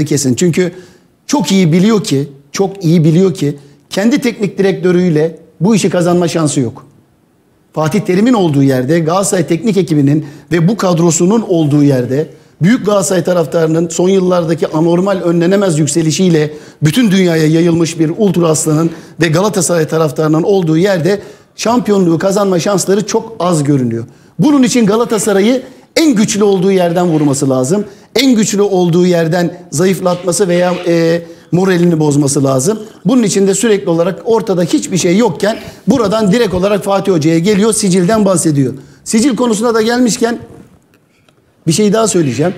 kesin. Çünkü çok iyi biliyor ki, çok iyi biliyor ki kendi teknik direktörüyle bu işi kazanma şansı yok. Fatih Terim'in olduğu yerde, Galatasaray teknik ekibinin ve bu kadrosunun olduğu yerde Büyük Galatasaray taraftarının son yıllardaki anormal önlenemez yükselişiyle bütün dünyaya yayılmış bir ultra aslanın ve Galatasaray taraftarının olduğu yerde şampiyonluğu kazanma şansları çok az görünüyor. Bunun için Galatasaray'ı en güçlü olduğu yerden vurması lazım. En güçlü olduğu yerden zayıflatması veya e, moralini bozması lazım. Bunun için de sürekli olarak ortada hiçbir şey yokken buradan direkt olarak Fatih Hoca'ya geliyor, sicilden bahsediyor. Sicil konusuna da gelmişken bir şey daha söyleyeceğim.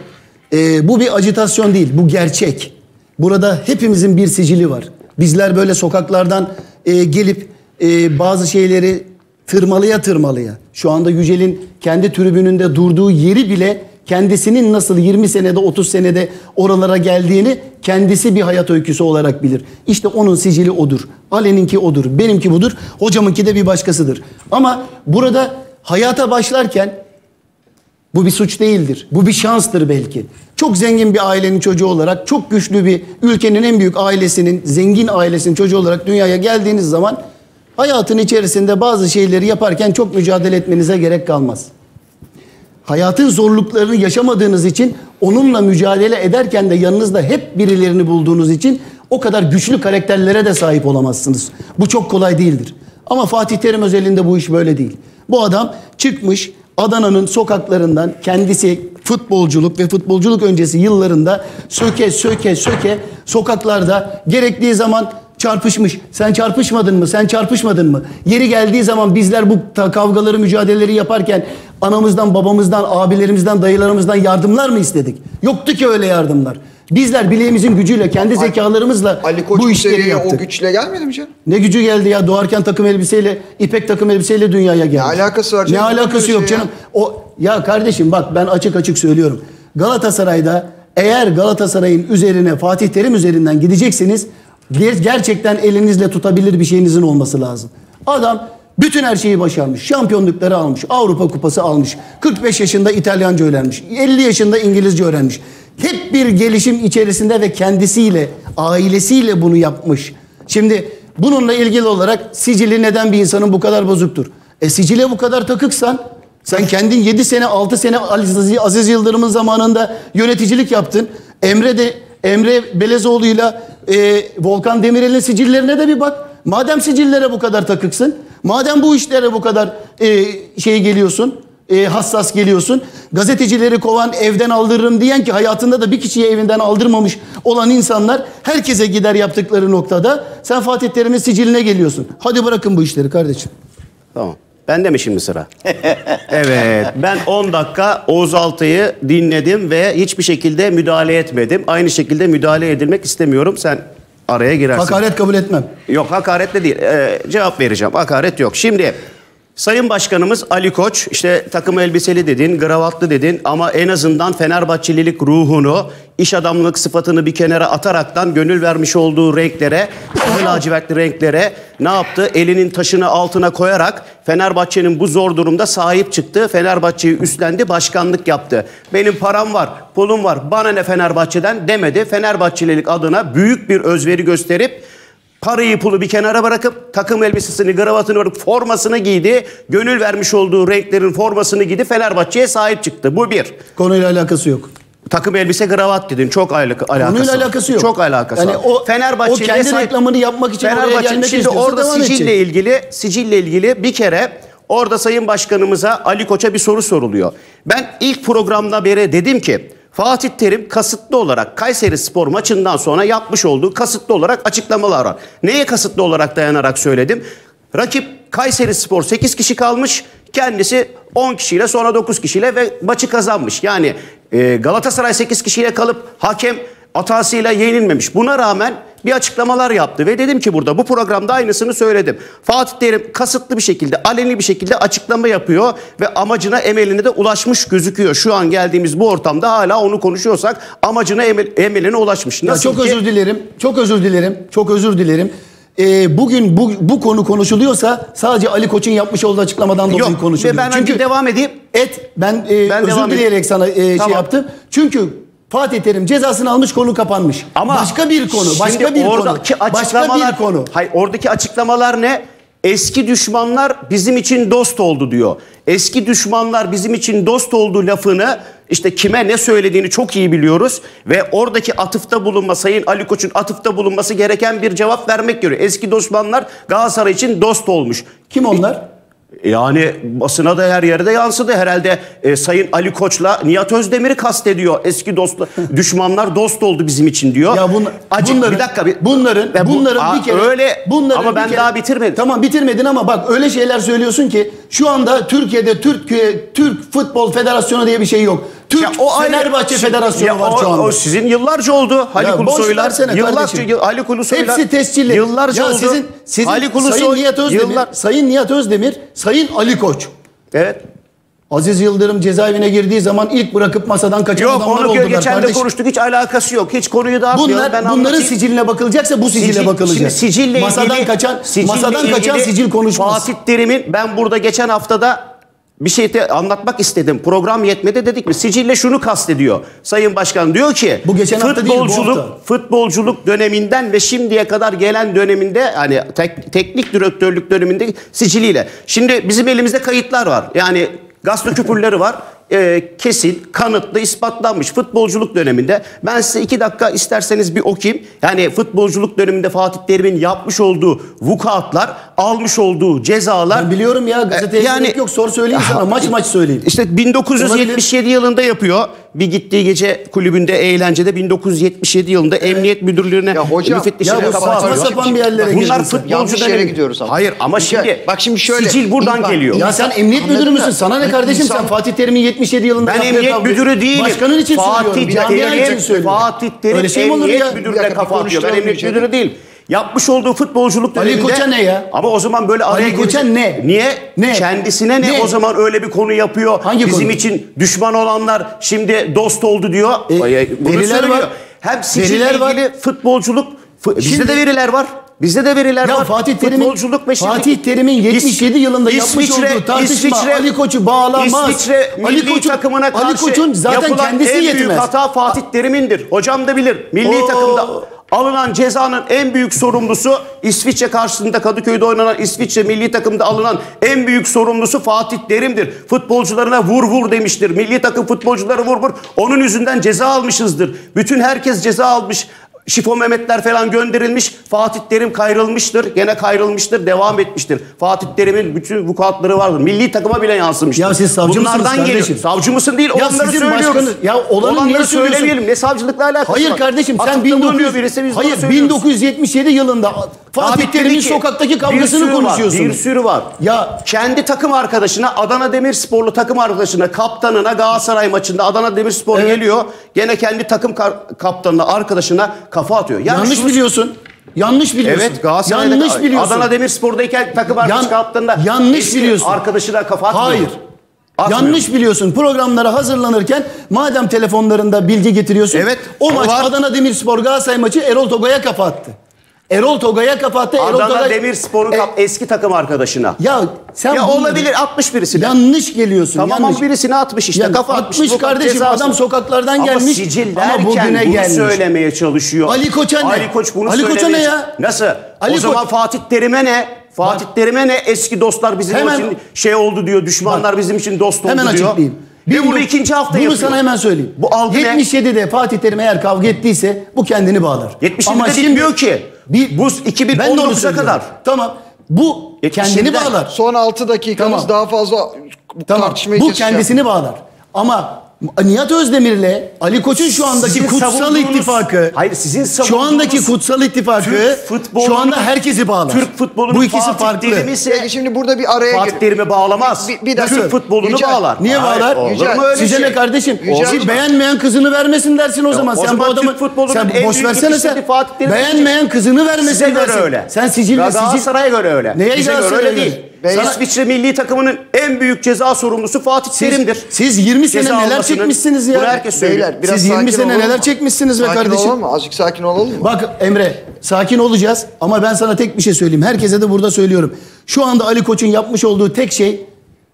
Ee, bu bir acitasyon değil, bu gerçek. Burada hepimizin bir sicili var. Bizler böyle sokaklardan e, gelip e, bazı şeyleri tırmalıya tırmalıya. Şu anda Yücel'in kendi tribününde durduğu yeri bile kendisinin nasıl 20 senede 30 senede oralara geldiğini kendisi bir hayat öyküsü olarak bilir. İşte onun sicili odur. Aleninki odur. Benimki budur. Hocamınki de bir başkasıdır. Ama burada hayata başlarken bu bir suç değildir. Bu bir şanstır belki. Çok zengin bir ailenin çocuğu olarak, çok güçlü bir ülkenin en büyük ailesinin, zengin ailesinin çocuğu olarak dünyaya geldiğiniz zaman hayatın içerisinde bazı şeyleri yaparken çok mücadele etmenize gerek kalmaz. Hayatın zorluklarını yaşamadığınız için onunla mücadele ederken de yanınızda hep birilerini bulduğunuz için o kadar güçlü karakterlere de sahip olamazsınız. Bu çok kolay değildir. Ama Fatih Terim özelinde bu iş böyle değil. Bu adam çıkmış Adana'nın sokaklarından kendisi futbolculuk ve futbolculuk öncesi yıllarında söke söke söke sokaklarda gerektiği zaman çarpışmış. Sen çarpışmadın mı? Sen çarpışmadın mı? Yeri geldiği zaman bizler bu kavgaları, mücadeleleri yaparken anamızdan, babamızdan, abilerimizden, dayılarımızdan yardımlar mı istedik? Yoktu ki öyle yardımlar. Bizler bileğimizin gücüyle, kendi zekalarımızla Ali Koç bu işleri yaptık. o güçle gelmedi mi canım? Ne gücü geldi ya doğarken takım elbiseyle, ipek takım elbiseyle dünyaya geldi. Ne alakası var Ne canım? Mu alakası yok şey ya? canım. O ya kardeşim bak ben açık açık söylüyorum. Galatasaray'da eğer Galatasaray'ın üzerine Fatih Terim üzerinden gideceksiniz ger- gerçekten elinizle tutabilir bir şeyinizin olması lazım. Adam bütün her şeyi başarmış. Şampiyonlukları almış. Avrupa Kupası almış. 45 yaşında İtalyanca öğrenmiş. 50 yaşında İngilizce öğrenmiş. Hep bir gelişim içerisinde ve kendisiyle, ailesiyle bunu yapmış. Şimdi bununla ilgili olarak sicili neden bir insanın bu kadar bozuktur? E sicile bu kadar takıksan sen kendin 7 sene 6 sene Aziz, Aziz Yıldırım'ın zamanında yöneticilik yaptın. Emre de Emre Belezoğlu'yla e, Volkan Demirel'in sicillerine de bir bak. Madem sicillere bu kadar takıksın, madem bu işlere bu kadar e, şey geliyorsun, e, hassas geliyorsun. Gazetecileri kovan evden aldırırım diyen ki hayatında da bir kişiye evinden aldırmamış olan insanlar herkese gider yaptıkları noktada sen Fatih Terim'in siciline geliyorsun. Hadi bırakın bu işleri kardeşim. Tamam. Bende mi şimdi sıra? evet. Ben 10 dakika Oğuz Altay'ı dinledim ve hiçbir şekilde müdahale etmedim. Aynı şekilde müdahale edilmek istemiyorum. Sen araya girersin. Hakaret kabul etmem. Yok hakaretle değil. Ee, cevap vereceğim. Hakaret yok. Şimdi Sayın Başkanımız Ali Koç işte takım elbiseli dedin, gravatlı dedin ama en azından Fenerbahçelilik ruhunu, iş adamlık sıfatını bir kenara ataraktan gönül vermiş olduğu renklere, lacivertli renklere ne yaptı? Elinin taşını altına koyarak Fenerbahçe'nin bu zor durumda sahip çıktı. Fenerbahçe'yi üstlendi, başkanlık yaptı. Benim param var, pulum var, bana ne Fenerbahçe'den demedi. Fenerbahçelilik adına büyük bir özveri gösterip Parayı pulu bir kenara bırakıp takım elbisesini, gravatını, örüp formasını giydi. Gönül vermiş olduğu renklerin formasını giydi. Fenerbahçe'ye sahip çıktı. Bu bir. Konuyla alakası yok. Takım elbise gravat dedin. Çok alaka, alakası Konuyla var. alakası yok. Çok alakası Yani var. o, o kendi sahip- reklamını yapmak için oraya Fenerbahçe gelmek şimdi orada sicille ilgili sicille ilgili bir kere orada Sayın Başkanımıza Ali Koç'a bir soru soruluyor. Ben ilk programda beri dedim ki Fatih Terim kasıtlı olarak Kayseri Spor maçından sonra yapmış olduğu kasıtlı olarak açıklamalar var. Neye kasıtlı olarak dayanarak söyledim? Rakip Kayseri Spor 8 kişi kalmış. Kendisi 10 kişiyle sonra 9 kişiyle ve maçı kazanmış. Yani e, Galatasaray 8 kişiyle kalıp hakem hatasıyla yenilmemiş. Buna rağmen bir açıklamalar yaptı ve dedim ki burada bu programda aynısını söyledim. Fatih Terim kasıtlı bir şekilde, aleni bir şekilde açıklama yapıyor ve amacına, emeline de ulaşmış gözüküyor. Şu an geldiğimiz bu ortamda hala onu konuşuyorsak amacına, emel, emeline ulaşmış. Ya Nasıl çok ki- özür dilerim. Çok özür dilerim. Çok özür dilerim. Ee, bugün bu, bu konu konuşuluyorsa sadece Ali Koç'un yapmış olduğu açıklamadan dolayı Yok konuşuluyor. ben önce devam edeyim. et ben, e, Ben özür dileyerek sana e, şey Tamam. yaptım. Çünkü Fatih Terim cezasını almış konu kapanmış. Ama başka bir konu, başka bir konu. Başka bir konu. Hayır, oradaki açıklamalar ne? Eski düşmanlar bizim için dost oldu diyor. Eski düşmanlar bizim için dost oldu lafını işte kime ne söylediğini çok iyi biliyoruz ve oradaki atıfta bulunma Sayın Ali Koç'un atıfta bulunması gereken bir cevap vermek gerekiyor. Eski düşmanlar Galatasaray için dost olmuş. Kim onlar? Yani basına da her yerde yansıdı. Herhalde e, Sayın Ali Koç'la Nihat Özdemir'i kastediyor. Eski dostlar, düşmanlar dost oldu bizim için diyor. Ya bun, Acık bunların, bir dakika. Bir, bunların, Ya bu- bunların Aa, bir kere öyle bunların ama ben kere- daha bitirmedim. Tamam bitirmedin ama bak öyle şeyler söylüyorsun ki şu anda Türkiye'de Türkiye Türk Futbol Federasyonu diye bir şey yok. Türk Ya o ayrı- Fenerbahçe Şimdi- Federasyonu ya var o, şu anda. O sizin yıllarca oldu. Boş Ulusoylar. Yıllarca yıl- Ali Ulusoylar. Hepsi tescilli. Yıllarca ya oldu. Sizin, sizin Ali Ulusoy, Sayın Nihat Özdemir, yıllar- Sayın Nihat Özdemir, Sayın Ali Koç. Evet. Aziz Yıldırım cezaevine girdiği zaman ilk bırakıp masadan kaçan Yok adamlar onu oldular geçen de konuştuk. Hiç alakası yok. Hiç konuyu dağıtmayalım. Bunlar, ben bunların anlatayım. siciline bakılacaksa bu sicile Sicil- bakılacak. Şimdi sicille masadan ilgili, kaçan sicille masadan kaçan ilgili sicil konuşmaz. Fatih Terim'in ben burada geçen haftada bir şey de anlatmak istedim. Program yetmedi dedik mi? Sicille şunu kastediyor. Sayın Başkan diyor ki Bu geçen hafta değil, bu futbolculuk futbolculuk döneminden ve şimdiye kadar gelen döneminde hani tek- teknik direktörlük döneminde siciliyle. Şimdi bizim elimizde kayıtlar var. Yani gazete küpürleri var. Ee, kesin, kanıtlı, ispatlanmış futbolculuk döneminde. Ben size iki dakika isterseniz bir okuyayım. Yani futbolculuk döneminde Fatih Terim'in yapmış olduğu vukuatlar, almış olduğu cezalar. Ben biliyorum ya gazeteye E, yani- yok sor söyleyeyim sana maç maç söyleyeyim. İşte 1977 yılında yapıyor. Bir gittiği gece kulübünde eğlencede 1977 yılında Emniyet Müdürlüğü'ne Ya hocam, müfettişine ya bu saçma sapan bir yerlere Bunlar futbolcu dönemi. gidiyoruz ama. Hayır ama şimdi bak şimdi şöyle, sicil buradan bak, geliyor. Ya sen emniyet müdürü müsün? Sana ne kardeşim sen Fatih Terim'in 77 yılında ben yaptığı emniyet kavga- müdürü değilim. Başkanın için Fatih söylüyorum. Camia Terim, için söylüyorum. Fatih Terim Öyle şey mi olur emniyet ya? Bir müdürüne dakika, kafa atıyor. Ben konuşturalım emniyet bir şey. müdürü değil. Yapmış olduğu futbolculuk Ali döneminde... Koç'a ne ya? Ama o zaman böyle araya Ali Koç'a ne? Niye? Ne? Kendisine ne? Ne? O zaman öyle bir konu yapıyor. Hangi Bizim konu? için düşman olanlar şimdi dost oldu diyor. E, Ay, Bunu veriler söylüyor. var. Hem sicille Veriler var. ilgili futbolculuk... Fu- Bizde Şimdi- de veriler var. Bizde de veriler Ya var. Fatih Terim'in Fatih Terim'in 77 yılında yapmış İsviçre- olduğu tartışma İsviçre- Ali Koç'u bağlamaz. İsviçre Ali Koç'un takımına karşı Ali Koç'un zaten kendisi en büyük yetmez. hata Fatih Terim'indir. Hocam da bilir. Milli Oo. takımda alınan cezanın en büyük sorumlusu İsviçre karşısında Kadıköy'de oynanan İsviçre milli takımda alınan en büyük sorumlusu Fatih Terim'dir. Futbolcularına vur vur demiştir. Milli takım futbolcuları vur vur. Onun yüzünden ceza almışızdır. Bütün herkes ceza almış. Şifo Mehmetler falan gönderilmiş. Fatih Terim kayrılmıştır. Gene kayrılmıştır. Devam etmiştir. Fatih Terim'in bütün vukuatları vardır. Milli takıma bile yansımıştır. Ya siz savcı mısınız Bunlardan kardeşim? geliyor. Savcı mısın değil. Ya olanları söylüyoruz. ya olanı Olanları söylemeyelim. Ne savcılıkla alakası Hayır var? kardeşim sen Atıfta 1900 bulunuyor birisi, biz Hayır söylüyoruz. 1977 yılında Fatih Terim'in ki, sokaktaki kavgasını sürü var, konuşuyorsun. Bir sürü var. Ya Kendi takım arkadaşına Adana Demirsporlu takım arkadaşına kaptanına Galatasaray maçında Adana Demirspor Evet. geliyor. Gene kendi takım kaptanına arkadaşına kafa atıyor. Yani yanlış şunu- biliyorsun. Yanlış biliyorsun. Evet Galatasaray'da Yanlış biliyorsun. Adana Demirspor'dayken takım arkadaşı Yan- kaptanına yanlış biliyorsun. Arkadaşına kafa atmıyor. Hayır. Atmıyor. Yanlış biliyorsun. Programlara hazırlanırken madem telefonlarında bilgi getiriyorsun. Evet, O o maç var. Adana Demirspor Galatasaray maçı Erol Togay'a kafa attı. Erol Togay'a kafa attı. Erol Adana Togay... Demirspor'un E, eski takım arkadaşına. ya sen Ya bunu- olabilir 60 birisine. Yanlış geliyorsun. Tamam yanlış. ama birisine atmış işte Yani kafa atmış. 60 Bu kadar kardeşim cezası. adam sokaklardan ama gelmiş. ama bugüne bunu gelmiş. söylemeye çalışıyor. Ali Koç'a ne? Ali Koç bunu Ali Koç'a ne ya? Nasıl? Ali o zaman Koç- Fatih Terim'e ne? Fatih Terim'e ne? Eski dostlar bizim Hemen- için şey oldu diyor. Düşmanlar bizim için dost oldu Hemen diyor. açıklayayım. Ve bunu ikinci hafta Bunu yapıyor. sana hemen söyleyeyim. Bu algı ne? 77'de Fatih Terim eğer kavga ettiyse bu kendini bağlar. 77'de bitmiyor ki. Bir, Bu ben de onu 2019'a söylüyorum. kadar. Tamam. Bu 70'de kendini bağlar. Son 6 dakikamız Tamam. daha fazla bu Tamam. tartışmayı Bu kendisini bağlar. Ama Nihat Özdemir'le Ali Koç'un şu andaki Sizin kutsal savunduğunuz- ittifakı Hayır, sizin şu andaki kutsal ittifakı şu anda herkesi bağlar. Türk futbolunun Bu ikisi farklı. İse Peki şimdi burada bir araya Fatih. Terim'i bağlamaz. Bir- bir dakika. Türk futbolunu Yücel, bağlar. Niye Hayır, bağlar? olur Yücel, mu öyle Size şey? ne kardeşim? Yücel- beğenmeyen kızını vermesin dersin o zaman. o sen zaman bu adamı sen en boş büyük versene sen. Beğenmeyen kızını vermesin dersin. öyle. Sen sicil Ga- sicil Galatasaray'a göre öyle. Neye Galatasaray'a öyle göre? değil. Beyler- İsviçre milli takımının en büyük ceza sorumlusu Fatih Siz, Terim'dir. siz 20 sene Ceza neler çekmişsiniz ya. Bunu herkes söylüyor. Beyler biraz Siz 20 sakin sene neler mı? çekmişsiniz be sakin kardeşim. olalım mı? Azıcık sakin olalım mı? Bak Emre sakin olacağız ama ben sana tek bir şey söyleyeyim. Herkese de burada söylüyorum. Şu anda Ali Koç'un yapmış olduğu tek şey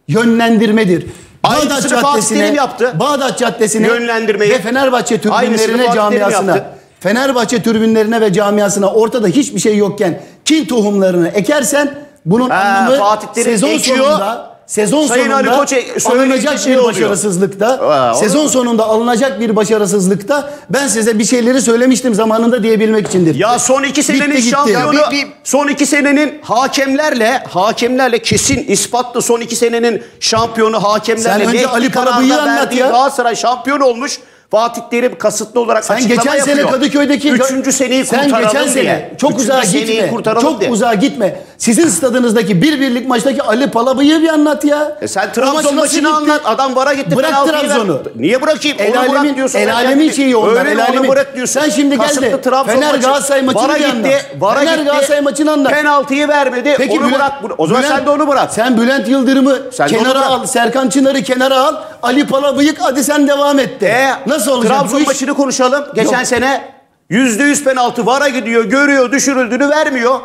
yönlendirmedir. Bağdat Aynısını Fatih Caddesi'ne, yaptı. Bağdat Caddesi'ne Yönlendirmeyi. ve Fenerbahçe tribünlerine camiasına. Fenerbahçe tribünlerine ve camiasına ortada hiçbir şey yokken kin tohumlarını ekersen bunun Ha, anlamı Fatih Terim sezon ekiyor. sonunda sezon Sayın sonunda Koç alınacak şey bir oluyor. başarısızlıkta Ha, sezon sonunda alınacak bir başarısızlıkta ben size bir şeyleri söylemiştim zamanında diyebilmek içindir. Ya son iki senenin Bitti şampiyonu, Ya bir- bir- son iki senenin hakemlerle, hakemlerle kesin ispatlı son iki senenin şampiyonu hakemlerle. Sen önce Ali Palabıyık'ı anlat ya. Galatasaray şampiyon olmuş. Fatih Terim kasıtlı olarak Sen açıklama geçen sene yapıyor. Kadıköy'deki Üçüncü seneyi sen kurtaralım geçen diye. sene çok Üçüncü uzağa gitme. Çok diye. uzağa gitme. Sizin stadınızdaki bir birlik maçtaki Ali Palabıyık'ı bir anlat ya. E sen Trabzon maç nasıl maçını gitti? anlat. Adam vara gitti. Bırak Trabzon'u. Niye bırakayım? El onu alemin, bırak diyorsun. el alemin şeyi onlar. Öyle el mi? alemin. Onu bırak diyorsun. Sen şimdi gel de Fener maçı- Galatasaray maçını vara gitti, anlat. vara Fener gitti. Galatasaray maçını anlat. Penaltıyı vermedi. onu Bülent- bırak. O zaman Bülent- sen de onu bırak. Sen Bülent Yıldırım'ı onu kenara al. Serkan Çınar'ı kenara al. Ali Palabıyık hadi sen devam et de. E, Nasıl olacak Trabzon maçını konuşalım. Geçen Yok. sene yüzde yüz penaltı vara gidiyor, görüyor, düşürüldüğünü vermiyor.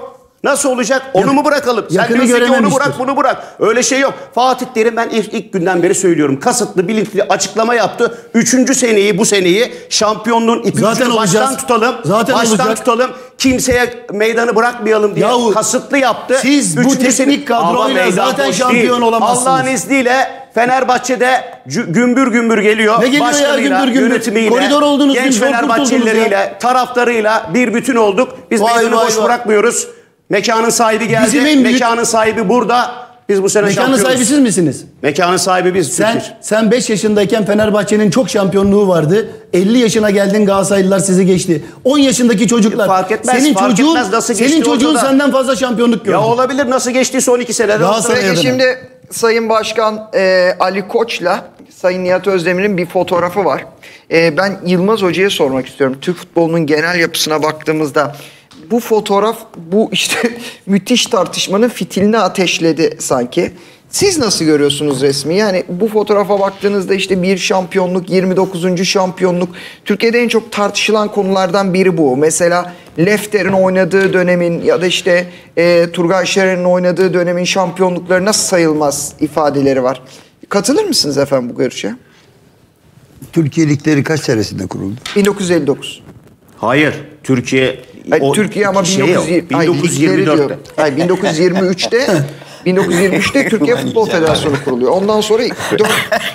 Nasıl olacak? Onu mu bırakalım? Sen yakını diyorsun ki onu görememiştir. bırak, bunu bırak. Öyle şey yok. Fatih Terim ben ilk, ilk günden beri söylüyorum. Kasıtlı, bilinçli açıklama yaptı. Üçüncü seneyi, bu seneyi şampiyonluğun ipi Zaten ucunu olacağız. baştan tutalım. Zaten baştan olacak. tutalım. Kimseye meydanı bırakmayalım diye Yahu, kasıtlı yaptı. siz bu teknik Ama kadroyla meydan zaten boş şampiyon olamazsınız. Allah'ın izniyle Fenerbahçe'de cü- gümbür gümbür geliyor. Ne geliyor ya Başkanıyla, gümbür gümbür? yönetimiyle, Koridor oldunuz, genç kurtuldunuz Fenerbahçelileriyle, taraftarıyla bir bütün olduk. Biz Vay, meydanı vay, boş vay. bırakmıyoruz. Mekanın sahibi geldi. Bizim en büyük- Mekanın sahibi burada. Biz bu sene Mekanın şampiyonuz. sahibi siz misiniz? Mekanın sahibi biz. Sen Türk'üz. sen 5 yaşındayken Fenerbahçe'nin çok şampiyonluğu vardı. 50 yaşına geldin Galatasaraylılar sizi geçti. 10 yaşındaki çocuklar. Fark etmez, senin fark çocuğun etmez nasıl senin geçti çocuğun ortada. senden fazla şampiyonluk gördü. Ya olabilir nasıl geçti son iki senede. Galatasaray- Peki adına. şimdi Sayın Başkan e, Ali Koç'la Sayın Nihat Özdemir'in bir fotoğrafı var. E, ben Yılmaz Hoca'ya sormak istiyorum. Türk futbolunun genel yapısına baktığımızda bu fotoğraf bu işte müthiş tartışmanın fitilini ateşledi sanki. Siz nasıl görüyorsunuz resmi? Yani bu fotoğrafa baktığınızda işte bir şampiyonluk, 29. şampiyonluk. Türkiye'de en çok tartışılan konulardan biri bu. Mesela Lefter'in oynadığı dönemin ya da işte e, Turgay Şerer'in oynadığı dönemin şampiyonlukları nasıl sayılmaz ifadeleri var. Katılır mısınız efendim bu görüşe? Türkiye ligleri kaç senesinde kuruldu? 1959. Hayır. Türkiye Hayır, o Türkiye ama şey yok, 1920, Hayır, ligleri diyor. 1924'te. Hayır, 1923'te 1923'te Türkiye Futbol Federasyonu kuruluyor. Ondan sonra dört,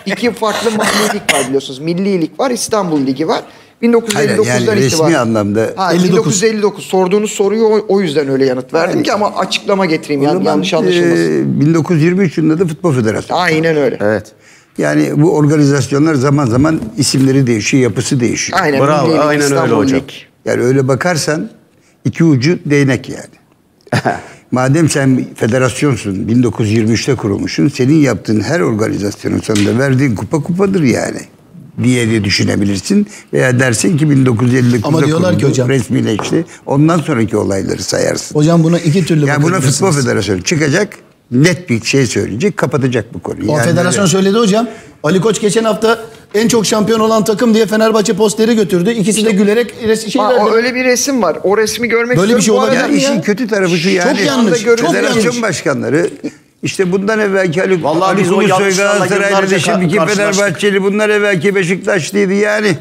iki farklı mahalli lig var biliyorsunuz. Milli Lig var, İstanbul Ligi var. 1959'dan Hayır, yani itibaren. resmi anlamda Ha, 59. 1959. Sorduğunuz soruyu o, o yüzden öyle yanıt verdim ki ama açıklama getireyim O yan, zaman, yanlış anlaşılmasın. e, 1923 yılında da Futbol Federasyonu. Aynen öyle. Evet. Yani bu organizasyonlar zaman zaman isimleri değişiyor, yapısı değişiyor. Aynen Bravo, Milli Lig, aynen öyle hocam. Lig. Yani öyle bakarsan iki ucu değnek yani. Madem sen federasyonsun, 1923'te kurulmuşsun, senin yaptığın her organizasyonun sonunda verdiğin kupa kupadır yani diye de düşünebilirsin. Veya dersin ki 1959'da Ama diyorlar ki kuruldu, hocam- resmileşti. Ondan sonraki olayları sayarsın. Hocam buna iki türlü Yani buna. Futbol Federasyonu çıkacak, net bir şey söyleyecek, kapatacak bu konuyu. O Yani federasyon öyle- söyledi hocam. Ali Koç geçen hafta en çok şampiyon olan takım diye Fenerbahçe posteri götürdü. İkisi de gülerek res- şey verdi. öyle bir resim var. O resmi görmek Böyle bir şey olabilir mi Ya ya? işin kötü tarafı şu yani. Çok yanlış, çok Federasyon yanlış. başkanları işte bundan evvelki Ali, Vallahi Ali biz o Ulusoy yanlışlarla Galatasaraylı şimdiki. Fenerbahçeli bunlar evvelki Beşiktaşlıydı yani. e,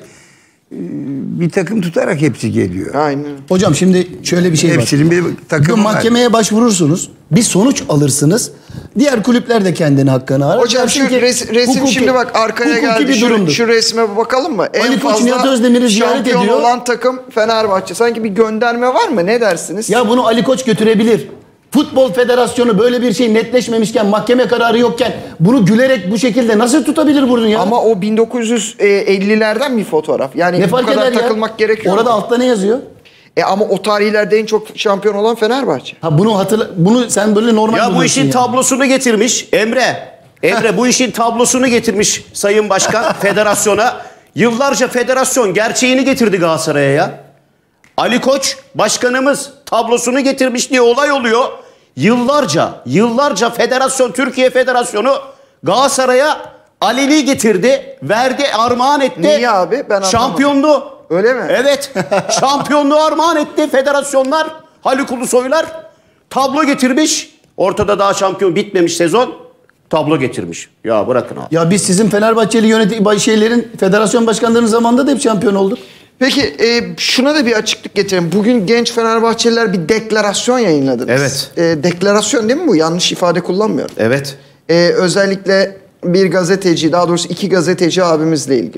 Bir takım tutarak hepsi geliyor. Aynen. Hocam şimdi şöyle bir şey var. Hepsinin bir Bir takımı var. mahkemeye başvurursunuz. Bir sonuç alırsınız. Diğer kulüpler de kendini hakkını arar. Hocam Dersin şu res- resim hukuki- şimdi bak arkaya geldi. bir Şu, durumdur. şu resme bakalım mı? Ali Koç, Nihat Özdemir'i ziyaret şampiyon ediyor. olan takım Fenerbahçe. Sanki bir gönderme var mı? Ne dersiniz? Ya bunu Ali Koç götürebilir. Futbol Federasyonu böyle bir şey netleşmemişken, mahkeme kararı yokken bunu gülerek bu şekilde nasıl tutabilir bunu ya? Ama o 1950'lerden bir fotoğraf. Yani ne bu fark kadar eder ya? takılmak gerekiyor. Orada mu? altta ne yazıyor? E ama o tarihlerde en çok şampiyon olan Fenerbahçe. Ha bunu hatırla bunu sen böyle normal Ya bu işin yani. tablosunu getirmiş Emre. Emre bu işin tablosunu getirmiş Sayın Başkan federasyona. Yıllarca federasyon gerçeğini getirdi Galatasaray'a ya. Ali Koç başkanımız tablosunu getirmiş diye olay oluyor. Yıllarca, yıllarca federasyon, Türkiye Federasyonu Galatasaray'a aleni getirdi, verdi, armağan etti. Niye abi? Ben anlamadım. Şampiyonluğu. Öyle mi? Evet. Şampiyonluğu armağan etti federasyonlar. Haluk Ulusoylar tablo getirmiş. Ortada daha şampiyon bitmemiş sezon. tablo getirmiş. Ya bırakın abi. Ya biz sizin Fenerbahçeli yönetim şeylerin federasyon başkanlarının zamanında da hep şampiyon olduk. Peki e, şuna da bir açıklık getirelim. Bugün genç Fenerbahçeliler bir deklarasyon yayınladınız. Evet. E, deklarasyon değil mi bu? Yanlış ifade kullanmıyorum. Evet. E, özellikle bir gazeteci, daha doğrusu iki gazeteci abimizle ilgili.